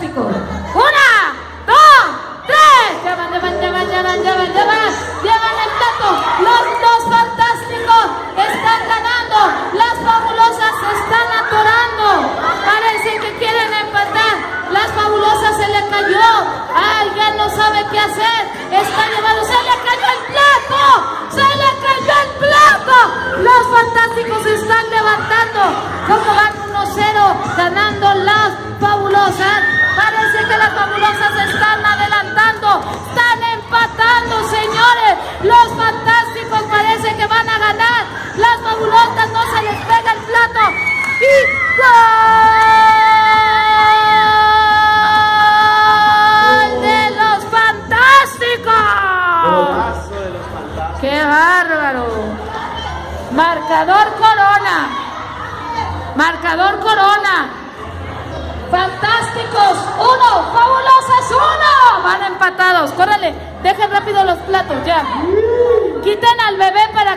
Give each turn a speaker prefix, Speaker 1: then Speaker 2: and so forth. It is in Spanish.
Speaker 1: Una, dos, tres. Llevan, llevan, llevan, llevan, llevan, llevan. Llevan el plato. Los dos fantásticos están ganando. Las fabulosas están atorando. Parece que quieren empatar. Las fabulosas se le cayó. Alguien no sabe qué hacer. Está llevando. Se le cayó el plato. Se le cayó el plato. Los fantásticos están levantando. Como van 1-0 ganando las Parece que las fabulosas se están adelantando. Están empatando, señores. Los fantásticos parece que van a ganar. Las fabulosas no se les pega el plato. Y gol. ¡Qué bárbaro! Marcador Corona. Marcador Corona. Fantásticos, Córrele. Dejen rápido los platos, ya. Quiten al bebé para